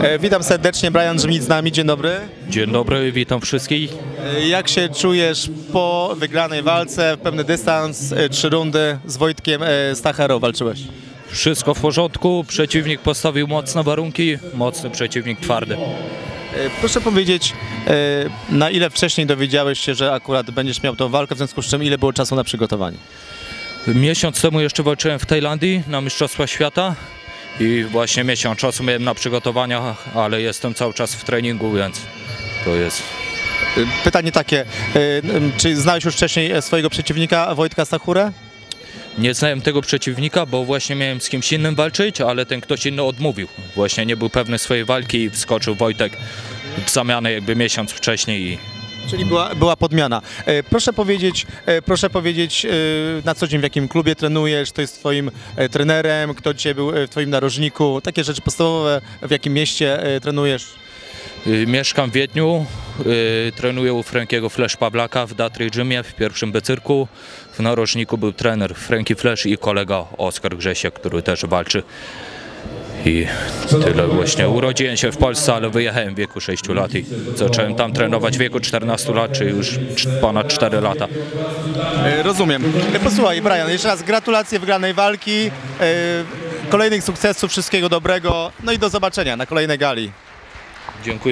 E, Witam serdecznie, Brian Żmit z nami, dzień dobry. Dzień dobry, witam wszystkich. E, Jak się czujesz po wygranej walce, pewny dystans, e, trzy rundy z Wojtkiem Stacharą walczyłeś? Wszystko w porządku, przeciwnik postawił mocne warunki, mocny przeciwnik twardy. Proszę powiedzieć, na ile wcześniej dowiedziałeś się, że akurat będziesz miał tą walkę, w związku z czym ile było czasu na przygotowanie? Miesiąc temu jeszcze walczyłem w Tajlandii na Mistrzostwach Świata i właśnie miesiąc czasu miałem na przygotowaniach, ale jestem cały czas w treningu, więc to jest... Pytanie takie, e, m, czy znałeś już wcześniej swojego przeciwnika Wojtka Stachurę? Nie znałem tego przeciwnika, bo właśnie miałem z kimś innym walczyć, ale ten ktoś inny odmówił. Właśnie nie był pewny swojej walki i wskoczył Wojtek w zamianę jakby miesiąc wcześniej i Czyli była, była podmiana. E, Proszę powiedzieć, e, proszę powiedzieć, e, na co dzień w jakim klubie trenujesz, kto jest twoim trenerem, kto dzisiaj był w twoim narożniku, takie rzeczy podstawowe, w jakim mieście trenujesz. Y, Mieszkam w Wiedniu, y, trenuję u Frankiego Flash Pawlaka w Datry Gymie w pierwszym becyrku. W narożniku był trener Franki Flash i kolega Oskar Grzesiek, który też walczy. I tyle właśnie. Urodziłem się w Polsce, ale wyjechałem w wieku 6 lat i zacząłem tam trenować w wieku 14 lat, czy już ponad 4 lata. E, Rozumiem. E, Posłuchaj, Brian, jeszcze raz gratulacje wygranej walki, e, kolejnych sukcesów, wszystkiego dobrego, no i do zobaczenia na kolejnej gali. Dziękuję.